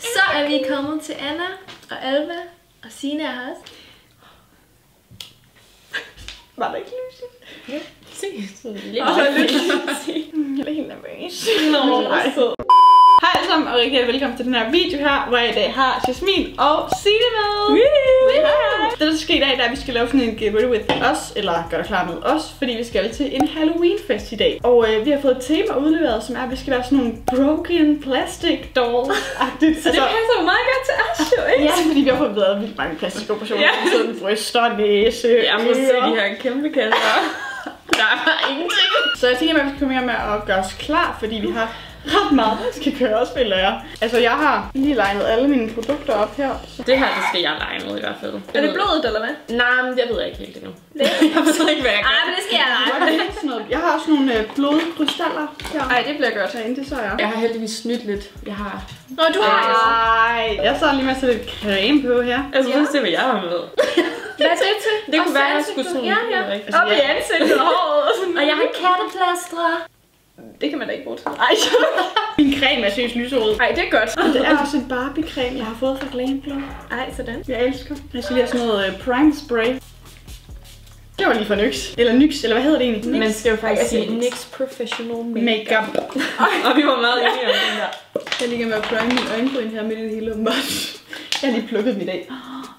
Så er vi kommet til Anna og Alva, og Sina er her også. Var der ikke lys i? Se, sådan lidt. Og er lidt. Jeg er helt nervøs. Nå, Ej. Hej alle sammen, og rigtig velkommen til den her video her, hvor jeg i dag har Jasmin og Signe med. Hej. Det der skal ske i dag, er, at vi skal lave sådan en Get Ready With Us, eller gør dig klar med os, fordi vi skal til en Halloween-fest i dag. Og øh, vi har fået et tema udleveret, som er, at vi skal være sådan nogle broken plastic dolls-agtigt. Så det passer jo meget godt til os, jo, ikke? Ja, fordi vi har fået været vildt mange plastikoperationer. Ja. Ja. Sådan bryster, næse, Jeg må se de her kæmpe kasser. Der er ingenting. Så jeg tænker, at vi skal komme med at gøre os klar, fordi vi har ret meget, der skal køres, føler jeg. Altså, jeg har lige legnet alle mine produkter op her. Det her, det skal jeg lege med i hvert fald. Er det blodet, eller hvad? Nej, men jeg ved ikke helt endnu. jeg ved ikke, hvad jeg Ej, gør. men det skal jeg lege. er det sådan noget? Jeg har også nogle øh, blodkrystaller her. Ej, det bliver godt. Herinde, det så jeg. Jeg har heldigvis snydt lidt. Jeg har... Nå, du har det. Ej, jeg så lige med at sætte lidt creme på her. Altså, ja. se, hvad jeg har med. Hvad er det til? Det kunne være, at jeg skulle sådan... Ja, ja. Altså, Op i jeg- ansigtet og håret og sådan Og jeg har katteplastre. Det kan man da ikke bruge til. Ej, min creme er seriøst lyserød. Ej, det er godt. Det er også en Barbie-creme, jeg har fået fra Glam Glow. Ej, sådan. Jeg elsker. Jeg skal lige have sådan noget øh, prime spray. Det var lige for Nyx. Eller Nyx, eller hvad hedder det egentlig? Man skal jo faktisk sige NYX Professional Makeup. Makeup. Og vi var meget enige om den der. Jeg ligger med at prime min øjenbryn her midt i det hele åbenbart. Jeg har lige plukket dem i dag.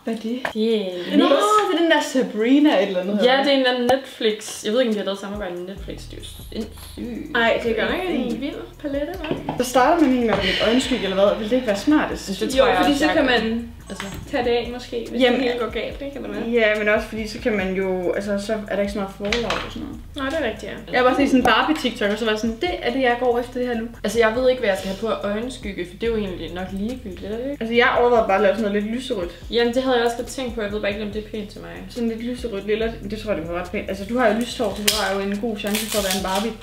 Hvad er det? Yeah. Nå, det er den der Sabrina et eller andet. Ja, det er en eller anden Netflix. Jeg ved ikke, om de har lavet samarbejde med Netflix. Det er jo sindssygt. Ej, det gør ikke en vild palette, hva'? Så starter man egentlig med et øjenskygge, eller hvad? Vil det ikke være smartest? Det tror Jo, jeg fordi også, så kan man Altså, tage det af måske, hvis Jamen, det hele går galt, ikke? Eller hvad? Ja, men også fordi så kan man jo, altså så er der ikke så meget forlag og sådan noget. Nå, det er rigtigt, ja. Jeg var bare set sådan en Barbie TikTok, og så var sådan, det er det, jeg går efter det her look. altså, jeg ved ikke, hvad jeg skal have på øjenskygge, for det er jo egentlig nok ligegyldigt, er det ikke? Altså jeg overvejede bare at lave sådan noget lidt lyserødt. Jamen, det havde jeg også godt tænkt på. Jeg ved bare ikke, om det er pænt til mig. Sådan lidt lyserødt lilla, det tror jeg, det var ret pænt. Altså du har jo lyst hår, så du har jo en god chance for at være en Barbie.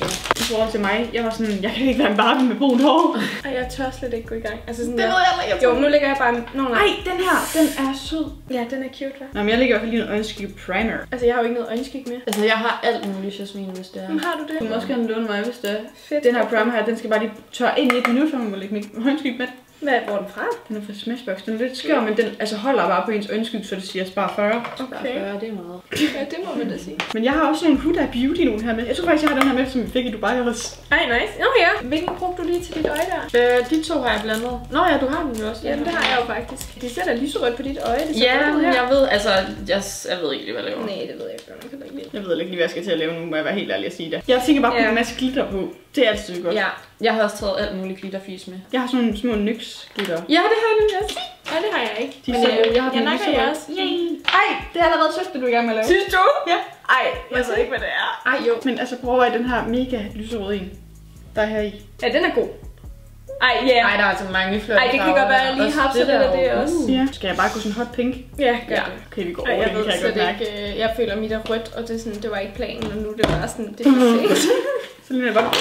Ja. I forhold til mig, jeg var sådan, jeg kan ikke være en Barbie med brunt hår. Ej, jeg tør slet ikke gå i gang. Altså sådan Det der. ved jeg heller ikke. Jo, nu lægger jeg bare... Nå, nej. Ej, den her, den er sød. Ja, den er cute, hva'? Nå, men jeg lægger i hvert fald lige en øjenskygge primer. Altså, jeg har jo ikke noget øjenskik mere. Altså, jeg har alt muligt, Jasmin, hvis det er. Men har du det? Du må også gerne låne mig, hvis det er. Fedt. Den her primer her, den skal bare lige tørre ind i et minut, før man må lægge min øjenskygge med. Hvad, hvor er den fra? Den er fra Smashbox. Den er lidt skør, men den altså holder bare på ens øjenskygge, så det siger spar 40. Okay. Ja, det er meget. Ja, det må man da sige. Men jeg har også nogle Huda Beauty nogle her med. Jeg tror faktisk, jeg har den her med, som vi fik i Dubai også. Ej, nice. Nå ja. Hvilken brugte du lige til dit øje der? Øh, de to har jeg blandet. Nå ja, du har den jo også. Ja, det har jeg jo faktisk. Det ser da lyserødt på dit øje. Det Ja, godt ud her. jeg ved, altså, jeg, jeg ved ikke lige, hvad jeg laver. Nej, det ved jeg godt nok heller ikke lige. Jeg ved ikke lige, hvad jeg skal til at lave nu, må jeg være helt ærlig at sige det. Jeg tænker bare på Ja. en masse glitter på. Det er altid godt. Ja, jeg har også taget alt muligt glitterfis med. Jeg har sådan nogle små nyx glitter. Ja, det har jeg nemlig også. Nej, det har jeg ikke. De Men øh, jeg har jeg nakker jeg også. Yay. Ej, det er allerede sødt, det du er i gang med at lave. Synes du? Ja. Ej, jeg ved ikke, hvad det er. Ej, jo. Men altså, prøv at den her mega lyserøde en, der er her i. Ja, den er god. Ej, ja. Ej, der er altså mange flotte Ej, det kan godt være, at jeg lige hapser det der det også. Uh. Ja. Skal jeg bare gå sådan hot pink? Ja, gør Ja. det. Okay, vi går Ej, over jeg det, ved kan jeg godt mærke. ikke, øh, jeg føler mit er rødt, og det, er sådan, det var ikke planen, og nu er det bare sådan, det er for sent. Så lige er bare...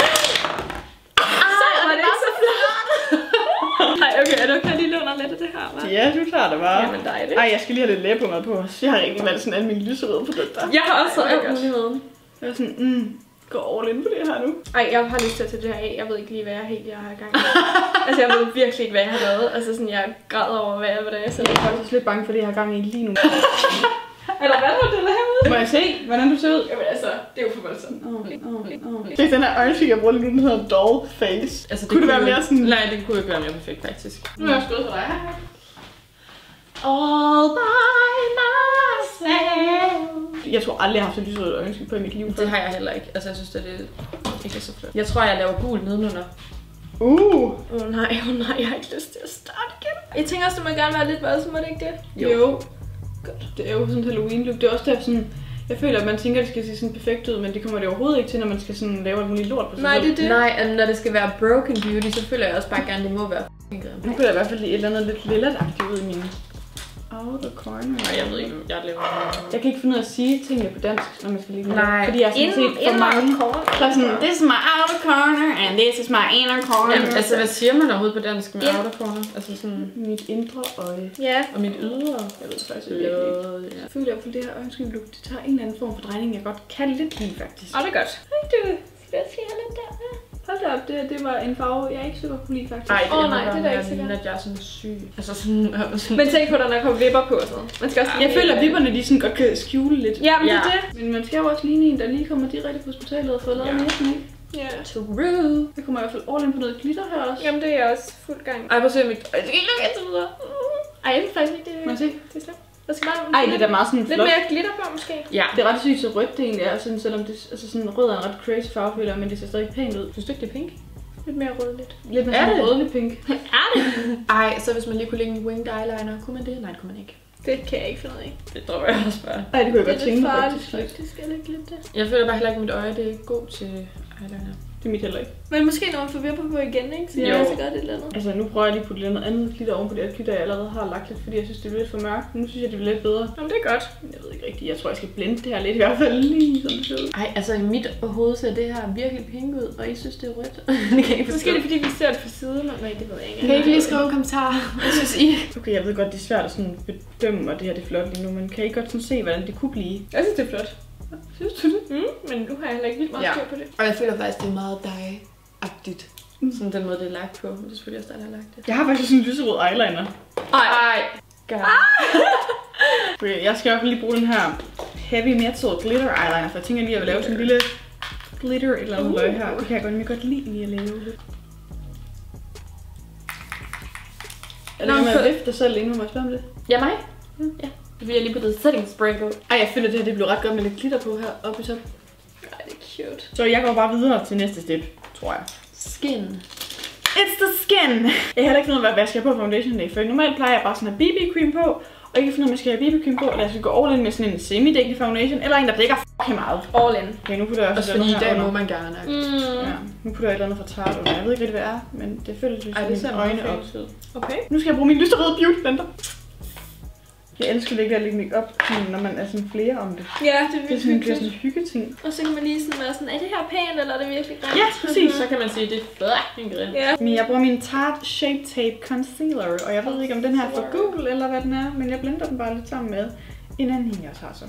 Så var det ikke så flot. Ej, okay, er du okay, lige låner lidt af det her, hva'? Ja, du klarer det bare. Jamen dejligt. Ej, jeg skal lige have lidt læbemad på os. Jeg har rigtig valgt sådan alle mine lyserøde produkter. Jeg har også alt muligt med. Jeg er sådan, mm, gå all in på det her nu. Ej, jeg har lyst til at tage det her af. Jeg ved ikke lige, hvad jeg helt jeg har i gang med. altså, jeg ved virkelig ikke, hvad jeg har lavet. Altså, sådan, jeg græder over, hvad jeg, hvad det er. Så Jeg er faktisk lidt bange for det, jeg har gang i lige nu. Eller hvad har du lavet? Må jeg se, hvordan du ser ud? Jamen altså, det er jo for voldsomt. Åh, åh, åh. Det er den her øjenskygge, jeg bruger lige nu, den hedder Doll Face. Altså, Kunne det være mere sådan- Nej, det kunne ikke være mere perfekt, faktisk. Nu er jeg skød for dig. All by myself. Jeg tror aldrig, jeg har haft så lyserødt øjenskygge på i mit liv. Det har jeg heller ikke. Altså, jeg synes, det er ikke er så flot. Jeg tror, jeg laver gul nedenunder. Uh. Åh oh, nej, åh oh, nej, jeg har ikke lyst til at starte igen. Jeg tænker også, det må gerne være lidt voldsomt, må det ikke det? Jo. jo. Det er jo sådan en Halloween look. Det er også der sådan... Jeg føler, at man tænker, at det skal se sådan perfekt ud, men det kommer det overhovedet ikke til, når man skal sådan lave alt muligt lort på sig Nej, det er det. Nej, og når det skal være broken beauty, så føler jeg også bare gerne, det må være f***ing grimt. Nu kunne jeg i hvert fald lige et eller andet lidt lillet ud i min outer corner. Nej, jeg ved ikke, jeg laver. Jeg kan ikke finde ud af at sige tingene på dansk, når man skal lige Nej. Fordi jeg har sådan set for mange. Så sådan, this is my outer corner, and this is my inner corner. Jamen, altså, hvad siger man overhovedet på dansk med Ja. outer corner? Altså sådan... Mit indre øje. Ja. Og mit ydre. Jeg ved faktisk ikke. Ja. Jeg føler, at det her øjenskygge look, det tager en eller anden form for drejning, jeg godt kan lidt lide, faktisk. Åh, det er godt. Ej, du skal også lige have lidt der. Hold da op, det, det var en farve, jeg ikke så godt kunne lide faktisk. Åh, oh, nej, det er da ikke sikkert. at jeg er sådan syg. Altså sådan... sådan Men tænk på, at der kommer vipper på og sådan noget. Man skal også Jeg føler, at vipperne de sådan godt kan skjule lidt. Ja, men det er Ja. det. Men man skal jo også ligne en, der lige kommer direkte på hospitalet og får lavet Ja. ja. næsen, ikke? Ja. True. Det kommer i hvert fald all in på noget glitter her også. Jamen, det er jeg også fuld gang. Ej, prøv at se mit... Ej, det kan ikke lukke indtil videre. Ej, jeg faktisk ikke, det, Må jeg se? det er slemt. Der skal bare Ej, det er da meget sådan lidt flot. mere glitter på, måske. Ja. Det er ret sygt, så rødt det egentlig er, sådan, selvom det, altså sådan rød er en ret crazy farve, føler jeg, men det ser stadig pænt ud. Synes du ikke, det er pink? Lidt mere rødligt. Lidt mere Er sådan det? rødlig pink. Er det? Ej, så hvis man lige kunne lægge en winged eyeliner, kunne man det? Nej, det kunne man ikke. Det kan jeg ikke finde ud af. Det tror jeg også bare. Ej, det kunne jeg Det godt er tænke mig farligt, faktisk. lidt. faktisk. Er det ikke lidt det? Jeg føler bare heller ikke, at mit øje det er god til eyeliner. Det er mit heller ikke. Men måske når man får vipper på igen, ikke? Så Jo. det er så godt et eller andet. Altså, nu prøver jeg lige at putte lidt noget andet glitter oven på det her glitter, jeg allerede har lagt lidt, fordi jeg synes, det er lidt for mørkt. Nu synes jeg, det bliver lidt bedre. Jamen, det er godt. Men Jeg ved ikke rigtigt. Jeg tror, jeg skal blende det her lidt i hvert fald lige sådan det ser ud. Ej, altså i mit hoved ser det her virkelig pink ud, og I synes, det er rødt. det kan jeg ikke Måske er det fordi, vi ser det fra siden, og nej, det ved jeg ikke. Kan I ikke lige skrive en kommentar? Hvad synes I? Okay, jeg ved godt, det er svært at sådan bedømme, og det her det er flot lige nu, men kan I godt sådan se, hvordan det kunne blive? Jeg synes, det er flot. Synes du det? Mm, men nu har jeg heller ikke vildt meget Ja. styr på det. Og jeg føler faktisk, det er meget dig-agtigt. Sådan den måde, det er lagt på. Men det er selvfølgelig også dig, der har lagt det. Jeg har faktisk sådan en lyserød eyeliner. Ej. Ej. God. Okay, jeg skal i hvert fald lige bruge den her heavy metal glitter eyeliner, for jeg tænker lige, at jeg vil lave sådan en lille glitter eller andet Uh. løg her. Det kan jeg godt, godt lide lige at lave. Er det Nå, noget med at vifte dig selv nu, må jeg spørge om det? Ja, mig? Ja. Er fordi, jeg lige puttet setting spray på. Ej, jeg føler, det her det blev ret godt med lidt glitter på her oppe i top. Nej, det er cute. Så jeg går bare videre til næste step, tror jeg. Skin. It's the skin! Jeg har heller ikke fundet ud af, hvad jeg skal på foundation day, for normalt plejer jeg bare sådan at have BB-cream på, og ikke finde ud af, om jeg skal have BB-cream på, eller jeg skal gå all in med sådan en semi-dækkende foundation, eller en, der dækker fucking meget. All in. Okay, nu putter jeg også, Også fordi i dag må man gerne. Mm. Ja, nu putter jeg et eller andet fra Tarte under. Jeg ved ikke rigtig, hvad det er, men det føles lidt Ej, som mine øjne op. Okay. Nu skal jeg bruge min lyserøde beauty blender. Jeg elsker virkelig at lægge make-up, sådan, når man er sådan flere om det. Ja, det er Det er sådan, virkelig det er sådan en hyggeting. Og så kan man lige sådan være sådan, er det her pænt, eller er det virkelig grimt? Ja, præcis. Så kan man sige, at det er fucking grimt. Ja. Men jeg bruger min Tarte Shape Tape Concealer, og jeg ved ikke, om den her er fra Google eller hvad den er, men jeg blender den bare lidt sammen med en anden en, jeg også har så.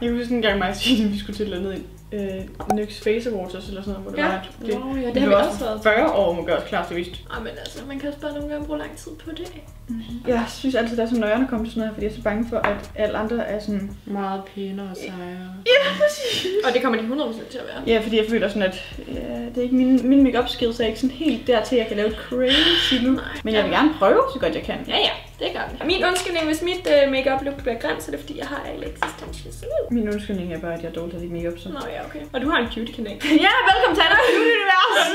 Jeg kunne huske en gang mig sige, at vi skulle til at ned i øh, NYX Face Awards eller sådan noget, hvor det Ja. var, at det, Nå, ja, det, det har vi også været. 40 år, må gøre os klar til vist. Ej, men altså, man kan også bare nogle gange bruge lang tid på det. Jeg synes altid, det er så nøjerne at komme til sådan noget her, fordi jeg er så bange for, at alle andre er sådan... Meget pænere og sejere. Ja, præcis. Og det kommer de 100% til at være. Ja, fordi jeg føler sådan, at ja, det er ikke min, min make-up skills er ikke sådan helt dertil, jeg kan lave et crazy look. Men jeg vil gerne prøve, så godt jeg kan. Ja, ja, det gør vi. Min undskyldning, hvis mit uh, makeup look bliver grimt, så er det fordi, jeg har Alexis Tensions. Min undskyldning er bare, at jeg er dårlig til lægge make-up, så... Nå ja, okay. Og du har en beauty kanal. Ja, velkommen til Anna Beauty Univers!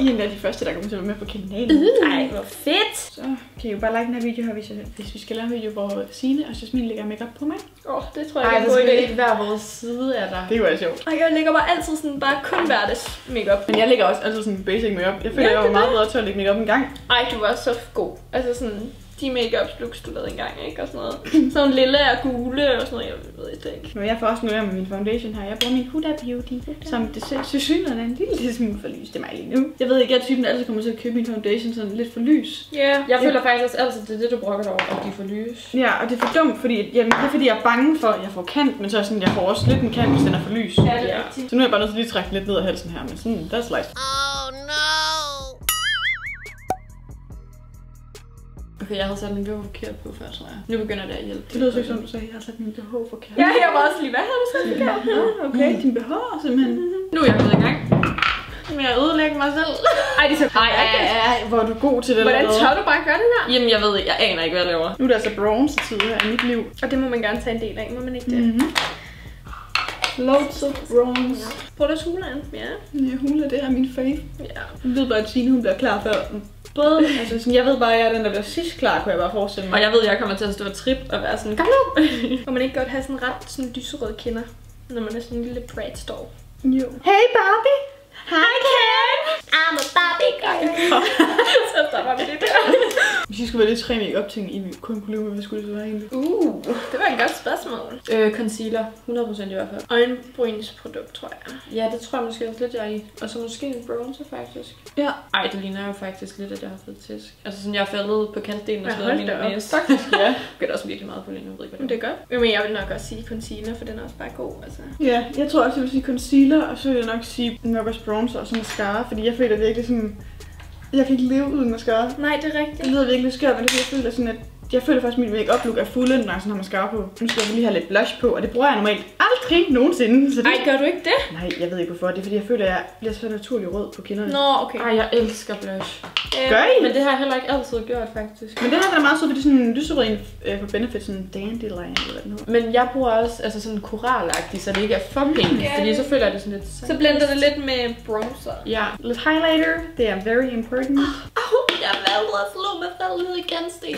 I er en af de første, der kommer til at være med på kanalen. Ej, hvor fedt. Så kan I jo bare like den her video her, hvis, jeg, hvis vi skal lave en video, hvor Signe og Jasmin lægger makeup på mig. Åh, oh, det tror jeg Ej, er en det god skal idé. ikke være vores side af dig. Det kunne være sjovt. Ej, jeg lægger bare altid sådan bare kun hverdags makeup. Men jeg lægger også altid sådan basic makeup. Jeg føler, Ja, jeg var er meget bedre til at lægge makeup en gang. Ej, du var så god. Altså sådan, de makeup looks, du lavede engang, ikke? Og sådan noget. Sådan lille og gule og sådan noget, jeg ved det ikke. Men jeg får også noget med min foundation her. Jeg bruger min Huda Beauty, som det ser synligheden er en lille smule for lys til mig lige nu. Jeg ved ikke, jeg er typen, der altid kommer til at købe min foundation sådan lidt for lys. Ja. Jeg føler faktisk også altid, det er det, du brokker dig over, at de får lys. Ja, og det er for dumt, fordi jamen, det er fordi, jeg er bange for, at jeg får kant, men så er sådan, jeg får også lidt en kant, hvis den er for lys. Ja, det er Ja. rigtigt. Så nu er jeg bare nødt til lige at trække den lidt ned af halsen her, men sådan, that's life. Okay, jeg havde sat min BH forkert på før, tror jeg. Nu begynder det at hjælpe. Det lyder så ikke som, du sagde, jeg har sat min BH forkert. Ja, jeg var også lige, hvad havde du sagt? Ja, okay, din BH simpelthen. Nu er jeg gået i gang. Med at ødelægge mig selv. Ej, det er så Ej, ej, ej. Hvor er du god til det Hvordan tør du bare gøre det der? Jamen, jeg ved ikke. Jeg aner ikke, hvad jeg laver. Nu er det altså bronze-tid her i mit liv. Og det må man gerne tage en del af, må man ikke det? Mm-hmm. Loads of bronze. Prøv at hule an. Ja. Jeg huler det her min face. Ja. Jeg ved bare, at Signe hun bliver klar før. Både, altså sådan, jeg ved bare, at jeg er den, der bliver sidst klar, kunne jeg bare forestille mig. Og jeg ved, at jeg kommer til at stå og trip og være sådan, kom nu! Og man ikke godt have sådan ret sådan lyserøde kinder, når man er sådan en lille brat står. Jo. Hey Barbie! Hi Ken! I'm a Barbie girl. så stopper vi det der. Hvis I skulle vælge tre make-up ting, I kun kunne leve med, hvad skulle det så være egentlig? Uh, det var et godt spørgsmål. Øh, concealer. 100% i hvert fald. Øjenbrynsprodukt, tror jeg. Ja, det tror jeg måske også lidt, jeg er i. Og så måske en bronzer, faktisk. Ja. Ej, det ligner jo faktisk lidt, at jeg har fået tæsk. Altså sådan, jeg er faldet på kantdelen og Ja, slået min næse. Faktisk, ja. gør det også virkelig meget på lige nu, jeg ved ikke, Men hvad det er godt. Men jeg vil nok også sige concealer, for den er også bare god. Altså. Ja, jeg tror også, jeg vil sige concealer, og så vil jeg nok sige nok også bronzer og så mascara, fordi jeg føler virkelig sådan... Jeg kan ikke leve uden mascara. Nej, det er Det rigtigt. lyder virkelig skørt, men det er jeg føler sådan, at jeg føler faktisk, at mit make-up look er fuldendt, når jeg sådan har mascara på. Nu skal jeg lige have lidt blush på, og det bruger jeg normalt aldrig nogensinde. Så det... Ej, gør du ikke det? Nej, jeg ved ikke hvorfor. Det er fordi, jeg føler, at jeg bliver så naturlig rød på kinderne. Nå, okay. Ej, jeg elsker blush. Øh, Gør I? Men det har jeg heller ikke altid gjort, faktisk. Men det her der er meget sødt, fordi det er sådan lyserød en øh, på Benefit, sådan dandelion eller hvad den hedder. Men jeg bruger også altså sådan koralagtigt, så det ikke er for pink. Ja. Fordi så føler jeg det sådan lidt... Så blender det lidt med bronzer. Ja. Lidt highlighter, det er very important. Jeg valgte at slå mig ud igen, Sten.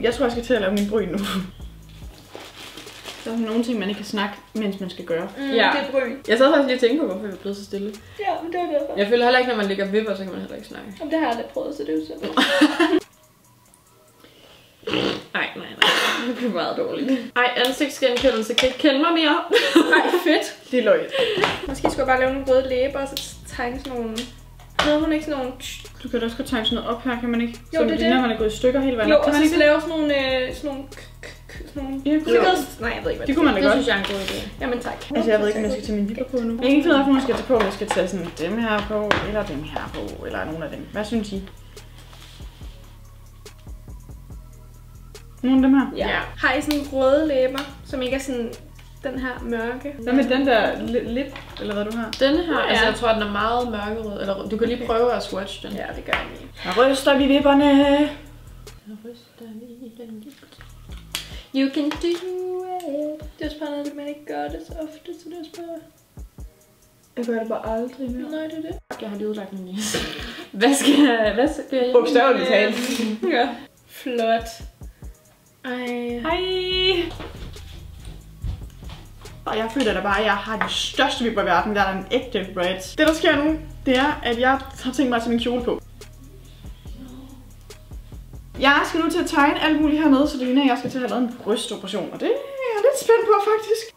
Jeg tror, jeg skal til at lave min bryn nu. Der er sådan nogle ting, man ikke kan snakke, mens man skal gøre. Mm, Ja. Det er bryn. Jeg sad faktisk lige og tænkte på, hvorfor jeg blev så stille. Ja, men det var derfor. Jeg føler heller ikke, når man ligger vipper, så kan man heller ikke snakke. Jamen, det har jeg aldrig prøvet, så det er jo sådan. Nej, nej, nej. Det bliver meget dårligt. Ej, ansigtsgenkendelse kan ikke kende mig mere. Nej, fedt. Det er løgn. Måske skulle jeg bare lave nogle røde læber, og så tegne sådan nogle... Noget, hun ikke sådan nogle... Du kan da også godt tegne sådan noget op her, kan man ikke? Jo, det er det. man er gået i stykker hele vejen. Jo, op. Kan så man skal ikke lave sådan nogle... øh, Sådan nogle... Sådan nogle... det? Ja. Nej, jeg ved ikke, hvad Det kunne man da Det godt. synes jeg er en god idé. Jamen tak. Altså, jeg ved ikke, om jeg skal tage mine vipper på nu. Jeg kan ikke finde ud af, hvor jeg skal tage på. Om jeg skal tage sådan dem her på, eller dem her på, eller nogle af dem. Hvad synes I? Nogle af dem her? Ja. Ja. Har I sådan røde læber, som ikke er sådan den her mørke? Hvad med den der li- lip, eller hvad du har? Denne her, Ja. altså jeg tror, den er meget mørkerød. Eller du kan lige prøve at swatch den. Ja, det gør jeg lige. Jeg ryster vi vipperne. Jeg ryster lige den lidt. You can do it. Det er også bare noget, at man ikke gør det så ofte, så det er også bare... Jeg gør det bare aldrig mere. Nej, det er det. Jeg har lige udlagt min næse. Hvad skal jeg... Hvad skal jeg... Bogstaveligt talt. Ja. Flot. Ej. Hej! Og jeg føler da bare, at jeg har de største vipper i verden. Der er en ægte Bratz. Det, der sker nu, det er, at jeg har tænkt mig at tage min kjole på. Jeg skal nu til at tegne alt muligt hernede, så det ligner, at jeg skal til at have lavet en brystoperation. Og det er jeg lidt spændt på, faktisk.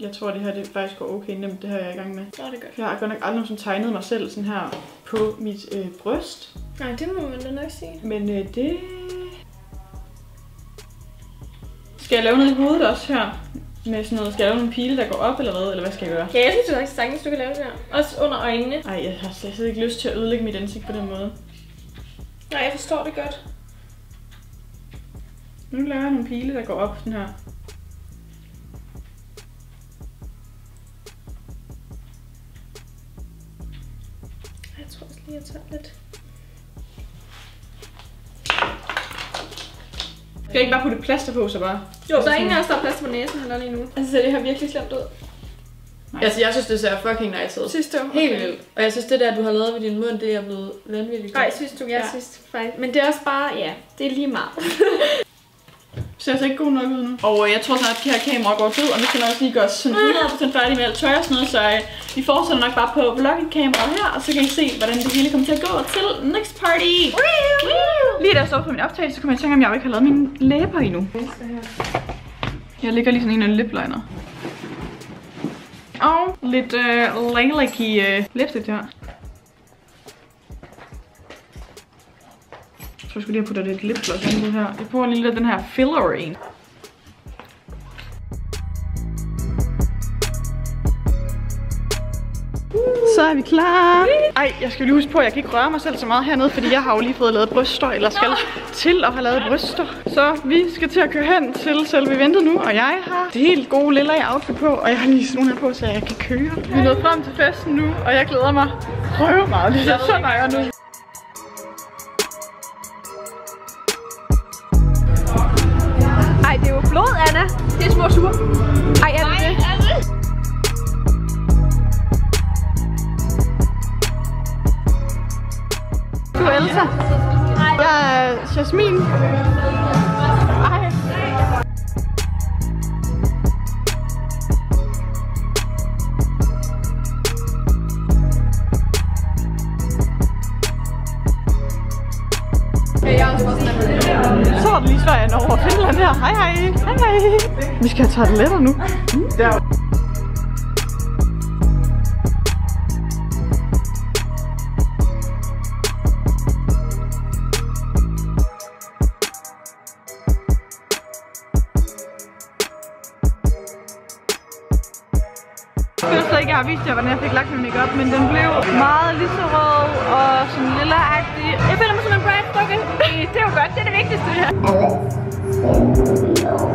Jeg tror, det her det faktisk går okay nemt. Det her jeg er i gang med. Nå, det godt. Jeg har godt nok aldrig nogensinde tegnet mig selv sådan her på mit øh, bryst. Nej, det må man da nok sige. Men øh, det... Skal jeg lave noget i hovedet også her? Med sådan noget, skal jeg lave nogle pile, der går op eller hvad? Eller hvad skal jeg gøre? Ja, jeg synes faktisk sagtens, du kan lave det her. Også under øjnene. Ej, jeg har slet slet ikke lyst til at ødelægge mit ansigt på den måde. Nej, jeg forstår det godt. Nu laver jeg nogle pile, der går op sådan her. Jeg tror også lige, jeg tager lidt. Skal jeg ikke bare putte plaster på, så bare? Jo, der er ingen af os, der har plads på næsen heller lige nu. Altså, det her virkelig slemt ud. Altså, jeg synes, det ser fucking nice ud. Synes du? Helt vildt. Og jeg synes, det der, du har lavet ved din mund, det er blevet vanvittigt. Nej, synes du? Jeg Ja. synes faktisk. Men det er også bare, ja, det er lige meget. Ser altså ikke god nok ud nu. Og øh, jeg tror snart, at det her kamera går død, og vi skal nok lige gøre os sådan 100% færdige med alt tøj og sådan noget, så øh, vi fortsætter nok bare på vloggen-kameraet her, og så kan I se, hvordan det hele kommer til at gå til next party. Lige da jeg stod på min optagelse, så kom jeg i tanke om, jeg ikke har lavet mine læber endnu. Jeg lægger lige sådan en af lip liner. Og lidt øh, lilac-y øh, lipstick her. Så jeg skulle lige have puttet lidt lipgloss ovenpå her. Jeg bruger lige lidt den her filler en. Så er vi klar. Ej, jeg skal lige huske på, at jeg kan ikke røre mig selv så meget hernede, fordi jeg har jo lige fået lavet bryster, eller skal til at have lavet bryster. Så vi skal til at køre hen til selve eventet nu, og jeg har det helt gode lilla outfit på, og jeg har lige sådan her på, så jeg kan køre. Vi er nået frem til festen nu, og jeg glæder mig røv meget. Det er så nøjer nu. du Elsa. Jeg er Jasmin. Hej. Sort lige Sverige over Finland her. Hej hej. Hej hej. Vi skal have tarteletter nu. Mm. Slet ikke, jeg hvordan jeg fik lagt min makeup, men den blev meget lyserød og sådan lilla-agtig. Jeg føler mig som en bright dukke. Det er jo godt, det er det vigtigste her.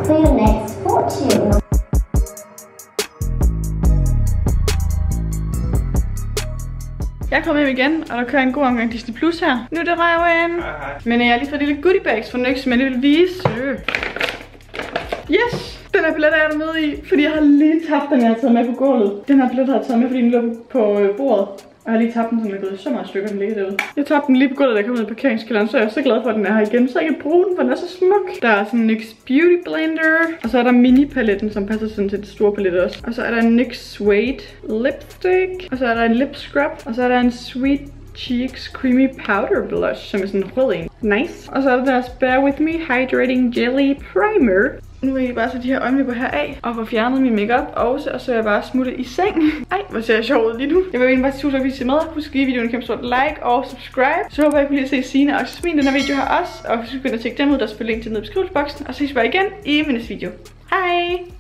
Your next fortune. Jeg er kommet hjem igen, og der kører en god omgang Disney Plus her. Nu er det røven. Men jeg har lige fået lille goodie bags fra NYX, som jeg lige vil vise. Øh. Yes! Her billet er jeg med i, fordi jeg har lige tabt den, jeg har taget med på gulvet. Den her billet har jeg taget med, fordi den lå på øh, bordet. Og jeg har lige tabt den, så er gået så meget stykker, den ligger derude. Jeg tabte den lige på gulvet, da jeg kom ud i parkeringskælderen, så er jeg så glad for, at den er her igen. Så jeg kan bruge den, for den er så smuk. Der er sådan en NYX Beauty Blender. Og så er der mini-paletten, som passer sådan til det store palet også. Og så er der en NYX Suede Lipstick. Og så er der en lip scrub. Og så er der en Sweet Cheeks Creamy Powder Blush, som er sådan en rød en. Nice. Og så er der deres Bear With Me Hydrating Jelly Primer. Nu vil jeg bare tage de her øjenvipper her af og få fjernet min makeup også, og så er jeg bare smutte i seng. Ej, hvor ser jeg sjov ud lige nu. Jeg vil egentlig bare sige tusind tak, fordi I med. Husk at give videoen en kæmpe stort like og subscribe. Så håber jeg, I kunne lide at se Signe og Jasmin den her video her også. Og husk at gå ind og tjekke dem ud, der er selvfølgelig link til ned i beskrivelsesboksen. Og så ses vi bare igen i min næste video. Hej!